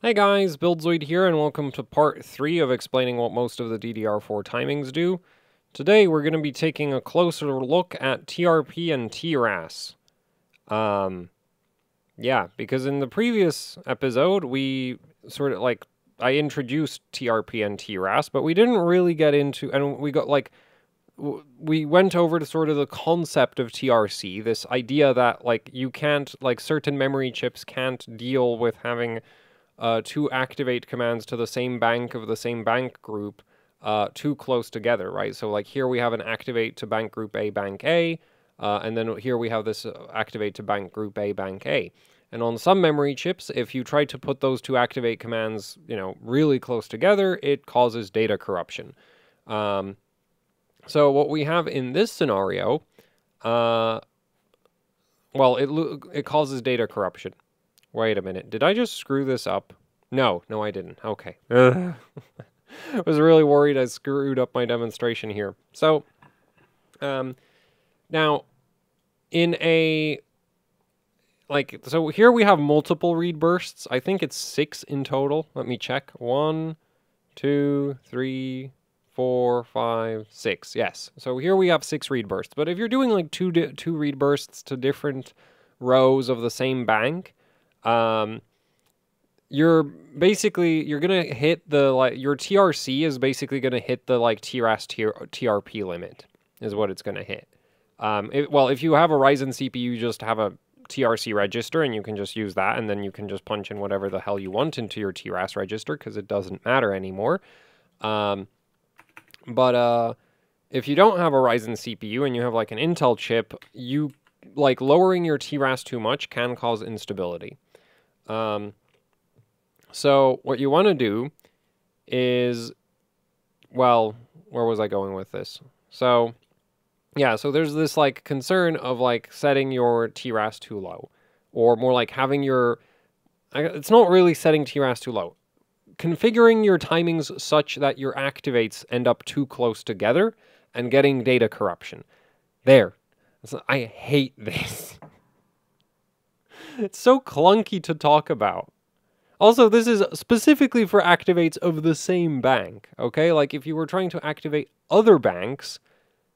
Hey guys, Buildzoid here, and welcome to part 3 of explaining what most of the DDR4 timings do. Today we're going to be taking a closer look at TRP and TRAS. Um, yeah, because in the previous episode we sort of like, I introduced TRP and TRAS, but we didn't really get into, and we got like, we went over to sort of the concept of TRC, this idea that like you can't, like certain memory chips can't deal with having uh, two activate commands to the same bank of the same bank group uh, too close together, right? So like here we have an activate to bank group A, bank A, uh, and then here we have this uh, activate to bank group A, bank A. And on some memory chips, if you try to put those two activate commands, you know, really close together, it causes data corruption. Um, so what we have in this scenario, uh, well, it it causes data corruption. Wait a minute. Did I just screw this up? No, no, I didn't. Okay. I was really worried I screwed up my demonstration here. So, um, now, in a, like, so here we have multiple read bursts. I think it's six in total. Let me check. One, two, three, four, five, six. Yes. So here we have six read bursts. But if you're doing like two, two read bursts to different rows of the same bank, um, you're basically you're gonna hit the like your TRC is basically gonna hit the like TRAS TRP limit is what it's gonna hit. Um, it, well, if you have a Ryzen CPU, you just have a TRC register and you can just use that, and then you can just punch in whatever the hell you want into your TRAS register because it doesn't matter anymore. Um, but uh, if you don't have a Ryzen CPU and you have like an Intel chip, you like lowering your TRAS too much can cause instability. Um, so what you want to do is, well, where was I going with this? So, yeah, so there's this like concern of like setting your TRAS too low, or more like having your, it's not really setting TRAS too low. Configuring your timings such that your activates end up too close together and getting data corruption. There. I hate this. It's so clunky to talk about. Also, this is specifically for activates of the same bank, okay? Like if you were trying to activate other banks,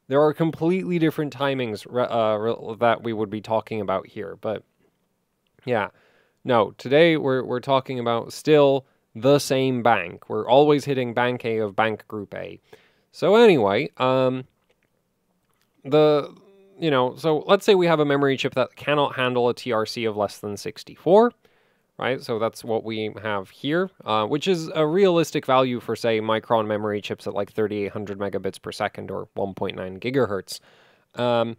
there are completely different timings uh, that we would be talking about here. But yeah, no, today we're, we're talking about still the same bank. We're always hitting bank A of bank group A. So anyway, um, the you know, so let's say we have a memory chip that cannot handle a TRC of less than 64, right? So that's what we have here, uh, which is a realistic value for, say, Micron memory chips at like 3800 megabits per second or 1.9 gigahertz. Um,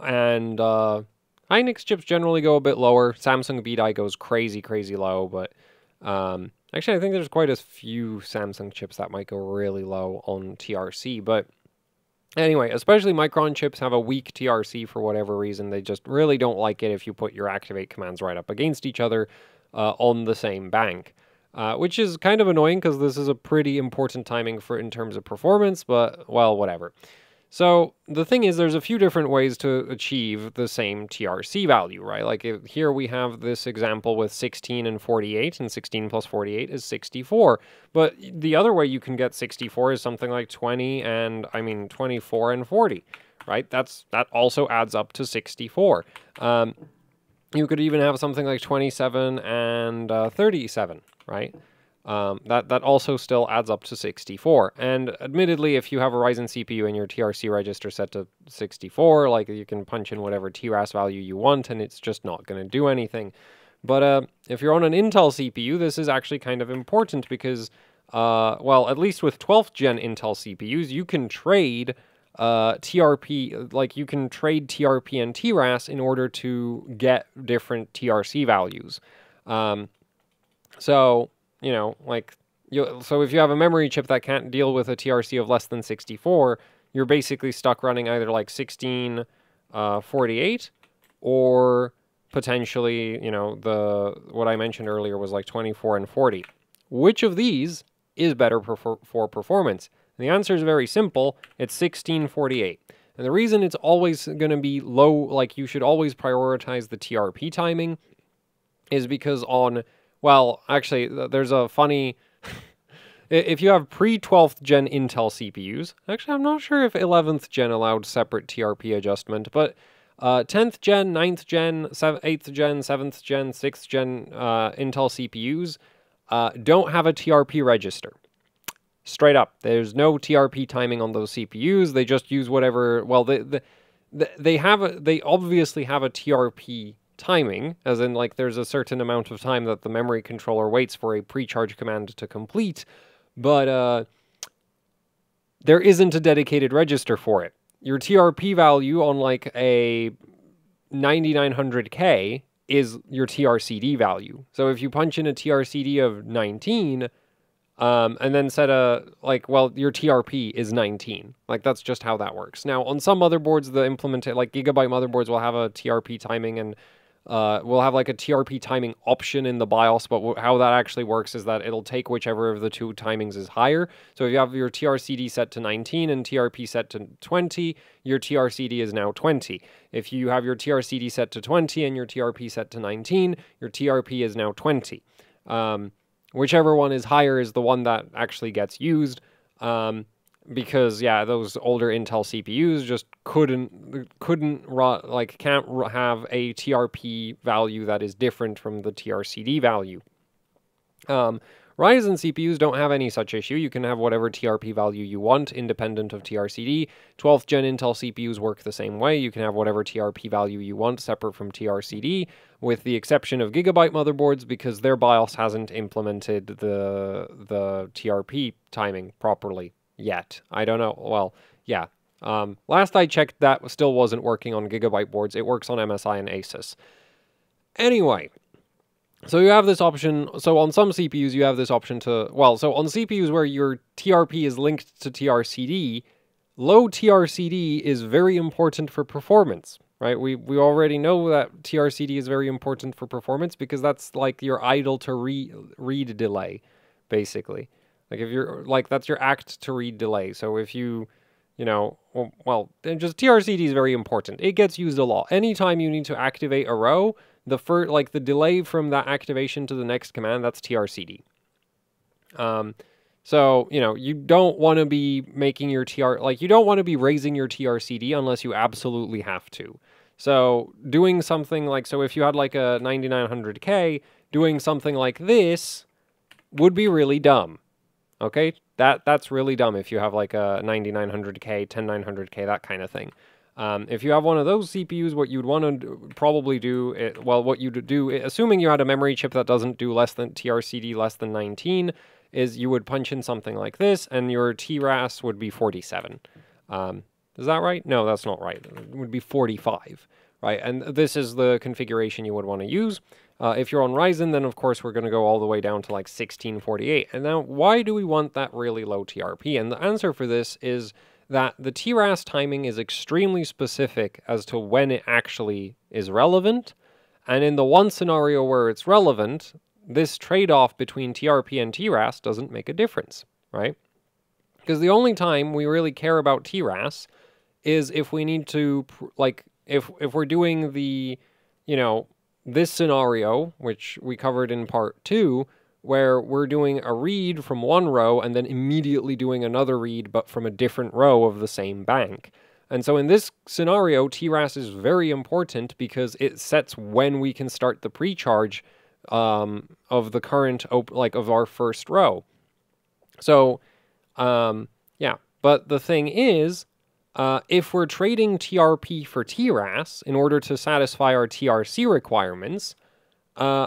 and uh, Hynix chips generally go a bit lower. Samsung B-die goes crazy, crazy low, but um, actually I think there's quite a few Samsung chips that might go really low on TRC, but Anyway, especially Micron chips have a weak TRC for whatever reason. They just really don't like it if you put your activate commands right up against each other uh, on the same bank. Uh, which is kind of annoying because this is a pretty important timing for in terms of performance, but well, whatever. So the thing is, there's a few different ways to achieve the same TRC value, right? Like if, here we have this example with 16 and 48, and 16 plus 48 is 64. But the other way you can get 64 is something like 20 and, I mean, 24 and 40, right? That's That also adds up to 64. Um, you could even have something like 27 and uh, 37, right? Um, that, that also still adds up to 64. And admittedly, if you have a Ryzen CPU and your TRC register set to 64, like you can punch in whatever TRAS value you want and it's just not going to do anything. But uh, if you're on an Intel CPU, this is actually kind of important because, uh, well, at least with 12th gen Intel CPUs, you can trade uh, TRP, like you can trade TRP and TRAS in order to get different TRC values. Um, so you know, like, you, so if you have a memory chip that can't deal with a TRC of less than 64, you're basically stuck running either like 1648 uh, or potentially, you know, the what I mentioned earlier was like 24 and 40. Which of these is better for, for performance? And the answer is very simple. It's 1648. And the reason it's always going to be low, like you should always prioritize the TRP timing, is because on well, actually, there's a funny. if you have pre 12th gen Intel CPUs, actually, I'm not sure if 11th gen allowed separate TRP adjustment, but uh, 10th gen, 9th gen, 8th gen, 7th gen, 6th gen uh, Intel CPUs uh, don't have a TRP register. Straight up, there's no TRP timing on those CPUs. They just use whatever. Well, they they, they have a, they obviously have a TRP timing, as in like there's a certain amount of time that the memory controller waits for a pre-charge command to complete, but uh, there isn't a dedicated register for it. Your TRP value on like a 9900K is your TRCD value. So if you punch in a TRCD of 19, um, and then set a like well your TRP is 19 like that's just how that works now on some motherboards the implement like gigabyte motherboards will have a TRP timing and uh, we'll have like a TRP timing option in the BIOS but w- how that actually works is that it'll take whichever of the two timings is higher. So if you have your TRCD set to 19 and TRP set to 20 your TRCD is now 20 if you have your TRCD set to 20 and your TRP set to 19 your TRP is now 20 um, whichever one is higher is the one that actually gets used. Um, because yeah, those older Intel CPUs just couldn't couldn't like can't have a TRP value that is different from the TRCD value. Um, Ryzen CPUs don't have any such issue. You can have whatever TRP value you want, independent of TRCD. 12th gen Intel CPUs work the same way. You can have whatever TRP value you want, separate from TRCD, with the exception of Gigabyte motherboards, because their BIOS hasn't implemented the, the TRP timing properly yet. I don't know. Well, yeah. Um, last I checked, that still wasn't working on Gigabyte boards. It works on MSI and Asus. Anyway, so you have this option. So on some CPUs, you have this option to, well, so on CPUs where your TRP is linked to TRCD, low TRCD is very important for performance, right? We, we already know that TRCD is very important for performance because that's like your idle to re- read delay, basically. Like if you're, like that's your act to read delay. So if you, you know, well, well just TRCD is very important. It gets used a lot. Anytime you need to activate a row, the first like the delay from that activation to the next command that's trcd um, so you know you don't want to be making your tr like you don't want to be raising your trcd unless you absolutely have to so doing something like so if you had like a 9900k doing something like this would be really dumb okay that that's really dumb if you have like a 9900k 10900k that kind of thing um, if you have one of those CPUs, what you'd want to probably do, it, well, what you'd do, assuming you had a memory chip that doesn't do less than TRCD less than 19, is you would punch in something like this, and your TRAS would be 47. Um, is that right? No, that's not right. It would be 45, right? And this is the configuration you would want to use. Uh, if you're on Ryzen, then of course we're going to go all the way down to like 1648. And now, why do we want that really low TRP? And the answer for this is that the TRAS timing is extremely specific as to when it actually is relevant. And in the one scenario where it's relevant, this trade off between TRP and TRAS doesn't make a difference, right? Because the only time we really care about TRAS is if we need to, like, if, if we're doing the, you know, this scenario, which we covered in part two, where we're doing a read from one row and then immediately doing another read, but from a different row of the same bank. And so in this scenario, TRAS is very important because it sets when we can start the pre-charge um, of the current, like of our first row. So, um, yeah. But the thing is, uh, if we're trading TRP for TRAS in order to satisfy our TRC requirements, uh,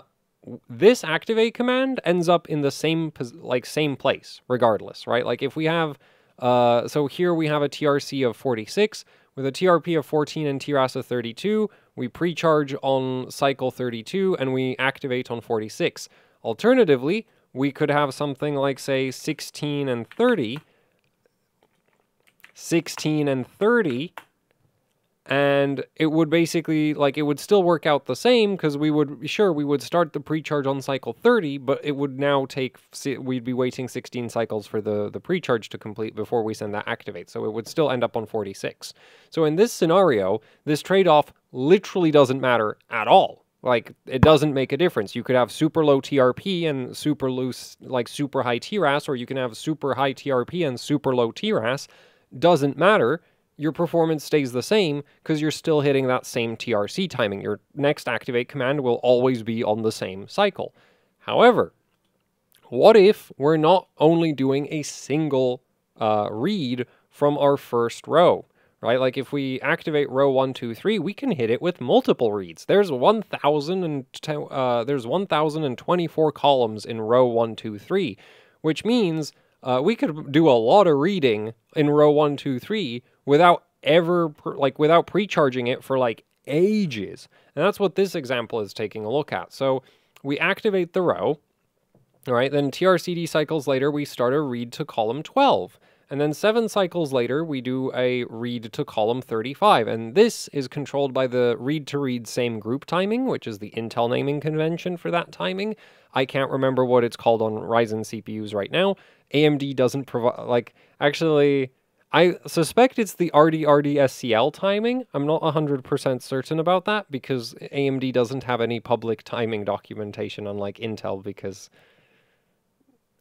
this activate command ends up in the same like same place regardless, right? Like if we have uh, so here we have a TRC of 46 with a TRP of 14 and TRAS of 32. We pre-charge on cycle 32 and we activate on 46. Alternatively, we could have something like say 16 and 30 16 and 30 and it would basically like it would still work out the same because we would sure we would start the pre-charge on cycle 30 but it would now take we'd be waiting 16 cycles for the the pre-charge to complete before we send that activate so it would still end up on 46 so in this scenario this trade-off literally doesn't matter at all like it doesn't make a difference. You could have super low TRP and super loose, like super high TRAS, or you can have super high TRP and super low TRAS. Doesn't matter. Your performance stays the same because you're still hitting that same TRC timing. Your next activate command will always be on the same cycle. However, what if we're not only doing a single uh, read from our first row? right? Like if we activate row one, two, three, we can hit it with multiple reads. There's 1,000 and uh, there's 1,024 columns in row one, two, three, which means uh, we could do a lot of reading in row one, two, three without ever like without pre-charging it for like ages. And that's what this example is taking a look at. So we activate the row, all right? Then TRCD cycles later, we start a read to column 12. And then seven cycles later, we do a read to column 35. And this is controlled by the read to read same group timing, which is the Intel naming convention for that timing. I can't remember what it's called on Ryzen CPUs right now. AMD doesn't provide, like, actually, I suspect it's the RDRD SCL timing. I'm not 100% certain about that because AMD doesn't have any public timing documentation, unlike Intel, because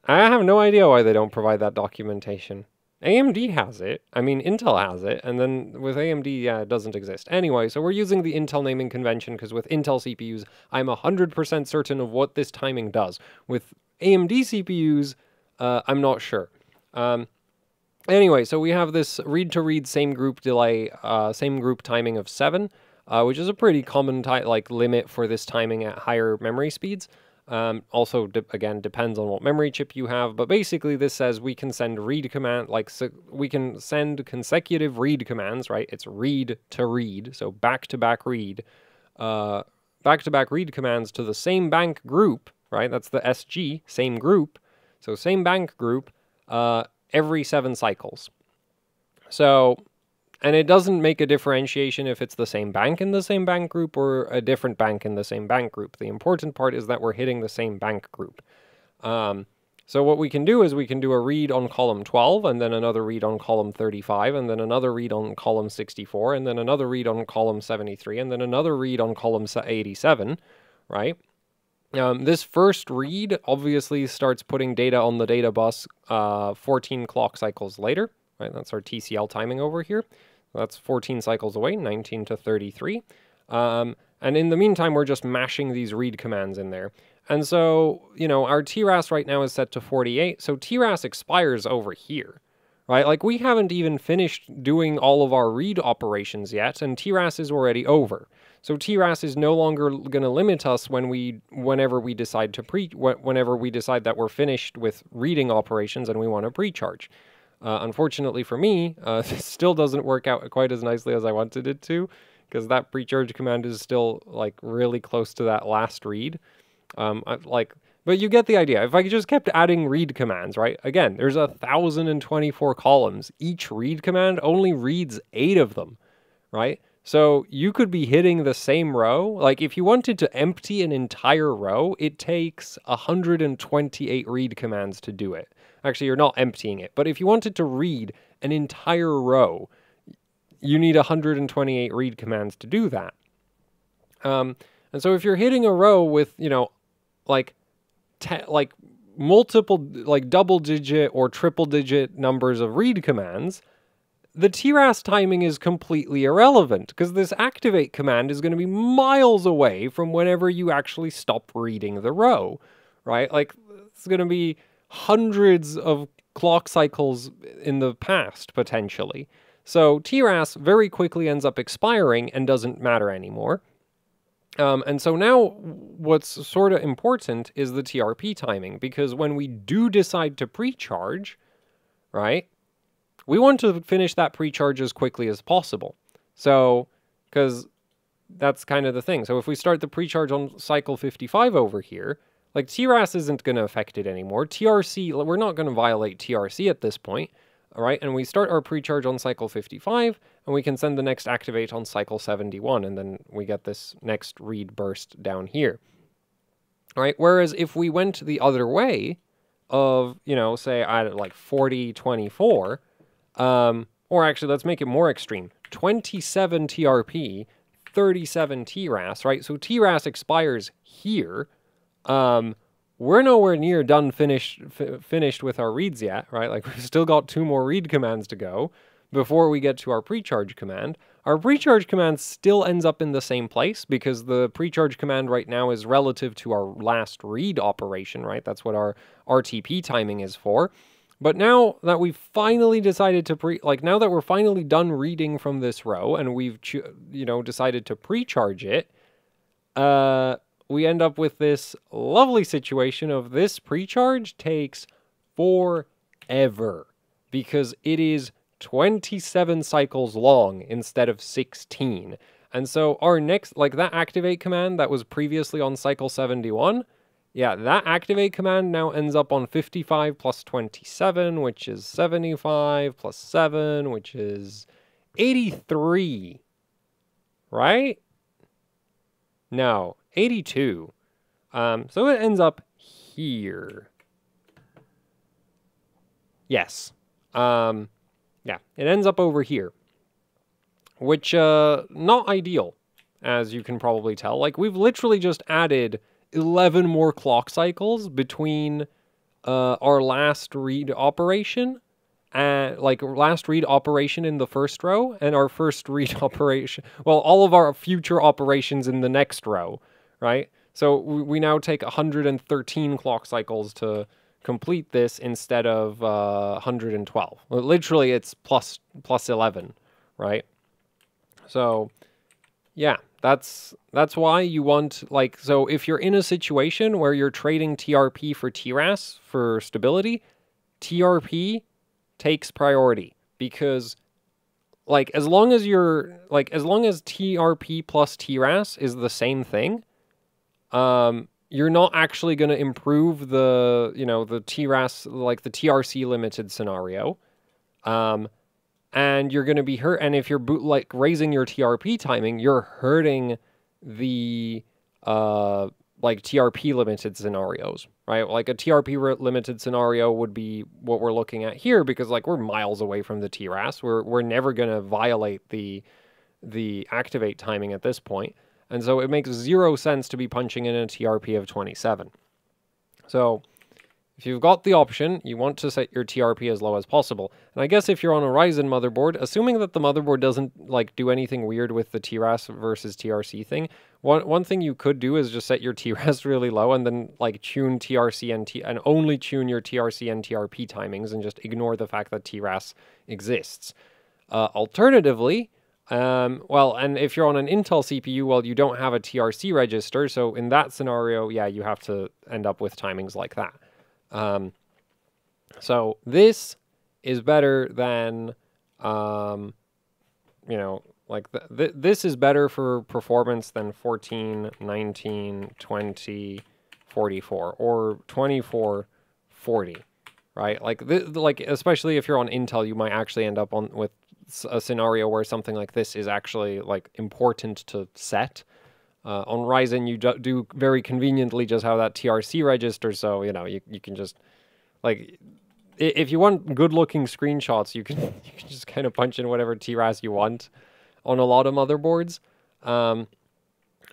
I have no idea why they don't provide that documentation. AMD has it. I mean, Intel has it. And then with AMD, yeah, it doesn't exist. Anyway, so we're using the Intel naming convention because with Intel CPUs, I'm 100% certain of what this timing does. With AMD CPUs, uh, I'm not sure. Um, anyway, so we have this read-to-read same group delay, uh, same group timing of 7, uh, which is a pretty common like limit for this timing at higher memory speeds. Um, also, de again, depends on what memory chip you have, but basically this says we can send read command, like so we can send consecutive read commands, right? It's read to read, so back-to-back -back read, uh, back-to-back -back read commands to the same bank group, right? That's the SG, same group. So same bank group uh, every seven cycles. So and it doesn't make a differentiation if it's the same bank in the same bank group or a different bank in the same bank group. The important part is that we're hitting the same bank group. Um, so what we can do is we can do a read on column 12, and then another read on column 35, and then another read on column 64, and then another read on column 73, and then another read on column 87, right? Um, this first read obviously starts putting data on the data bus uh, 14 clock cycles later, right? That's our TCL timing over here. That's 14 cycles away, 19 to 33. Um, and in the meantime, we're just mashing these read commands in there. And so, you know, our TRAS right now is set to 48. So TRAS expires over here, right? Like we haven't even finished doing all of our read operations yet, and TRAS is already over. So TRAS is no longer going to limit us when we, whenever we decide to pre, whenever we decide that we're finished with reading operations and we want to pre-charge. Uh, unfortunately for me, uh, this still doesn't work out quite as nicely as I wanted it to, because that pre-charge command is still like really close to that last read. Um, I, like, but you get the idea. If I just kept adding read commands, right? Again, there's a thousand and twenty-four columns. Each read command only reads eight of them, right? So you could be hitting the same row. Like if you wanted to empty an entire row, it takes 128 read commands to do it. Actually, you're not emptying it. But if you wanted to read an entire row, you need 128 read commands to do that. Um, and so if you're hitting a row with, you know, like, like multiple, like double digit or triple digit numbers of read commands, the TRAS timing is completely irrelevant because this activate command is going to be miles away from whenever you actually stop reading the row, right? Like it's going to be hundreds of clock cycles in the past, potentially. So TRAS very quickly ends up expiring and doesn't matter anymore. Um, and so now what's sort of important is the TRP timing, because when we do decide to pre-charge, right, we want to finish that pre-charge as quickly as possible. So, because that's kind of the thing. So if we start the pre-charge on cycle 55 over here, like TRAS isn't going to affect it anymore. TRC, we're not going to violate TRC at this point. All right, and we start our pre-charge on cycle 55, and we can send the next activate on cycle 71, and then we get this next read burst down here. All right, whereas if we went the other way of, you know, say I like 40, 24, um, or actually let's make it more extreme, 27 TRP, 37 TRAS, right? So TRAS expires here. Um, we're nowhere near done finished finished with our reads yet, right? Like we've still got two more read commands to go before we get to our precharge command. Our precharge command still ends up in the same place because the precharge command right now is relative to our last read operation, right? That's what our RTP timing is for. But now that we've finally decided to pre, like now that we're finally done reading from this row and we've, you know, decided to pre-charge it, uh, we end up with this lovely situation of this pre-charge takes forever because it is 27 cycles long instead of 16. And so our next, like that activate command that was previously on cycle 71, yeah, that activate command now ends up on 55 plus 27, which is 75 plus 7, which is 83. Right? No, 82. Um, so it ends up here. Yes. Um, yeah, it ends up over here. Which, uh, not ideal, as you can probably tell. Like, we've literally just added 11 more clock cycles between uh, our last read operation and like last read operation in the first row and our first read operation well all of our future operations in the next row right? So we, we now take 113 clock cycles to complete this instead of uh, 112 literally it's plus plus 11 right? So yeah that's that's why you want like so if you're in a situation where you're trading TRP for TRAS for stability, TRP takes priority because like as long as you're like as long as TRP plus TRAS is the same thing, um you're not actually going to improve the, you know, the TRAS like the TRC limited scenario. Um and you're going to be hurt. And if you're boot, like raising your TRP timing, you're hurting the uh, like TRP limited scenarios, right? Like a TRP limited scenario would be what we're looking at here because like we're miles away from the TRAS. We're we're never going to violate the the activate timing at this point. And so it makes zero sense to be punching in a TRP of 27. So if you've got the option, you want to set your TRP as low as possible. And I guess if you're on a Ryzen motherboard, assuming that the motherboard doesn't like do anything weird with the TRAS versus TRC thing, one one thing you could do is just set your TRAS really low and then like tune TRC and T and only tune your TRC and TRP timings and just ignore the fact that TRAS exists. Uh, alternatively, um, well, and if you're on an Intel CPU, well, you don't have a TRC register, so in that scenario, yeah, you have to end up with timings like that. Um, so this is better than, um, you know, like the, th this is better for performance than 14, 19, 20, 44 or 24, 40, right? Like, like especially if you're on Intel, you might actually end up on with a scenario where something like this is actually like important to set. Uh, on Ryzen, you do very conveniently just have that TRC register, so you know you, you can just like if you want good looking screenshots, you can you can just kind of punch in whatever TRAS you want on a lot of motherboards. Um,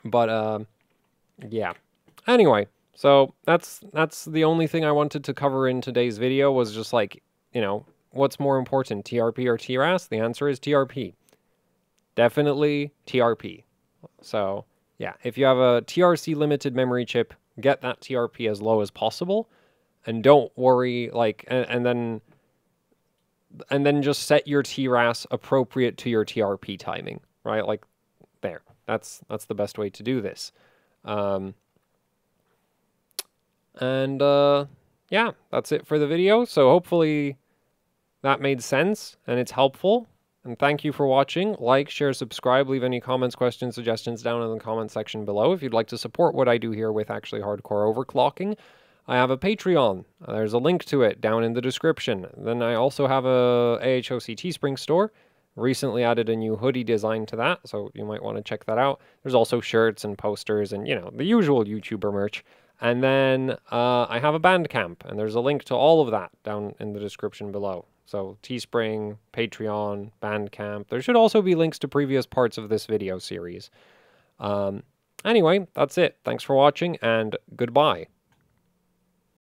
but uh, yeah. Anyway, so that's that's the only thing I wanted to cover in today's video was just like you know what's more important, TRP or TRAS? The answer is TRP. Definitely TRP. So yeah, if you have a TRC limited memory chip, get that TRP as low as possible and don't worry like and, and then and then just set your TRAS appropriate to your TRP timing, right? Like there. That's that's the best way to do this. Um, and uh, yeah, that's it for the video. So hopefully that made sense and it's helpful. And thank you for watching. Like, share, subscribe, leave any comments, questions, suggestions down in the comment section below. If you'd like to support what I do here with actually hardcore overclocking, I have a Patreon. There's a link to it down in the description. Then I also have a AHOC Teespring store. Recently added a new hoodie design to that, so you might want to check that out. There's also shirts and posters and, you know, the usual YouTuber merch. And then uh, I have a Bandcamp, and there's a link to all of that down in the description below. So Teespring, Patreon, Bandcamp. There should also be links to previous parts of this video series. Um, anyway, that's it. Thanks for watching, and goodbye.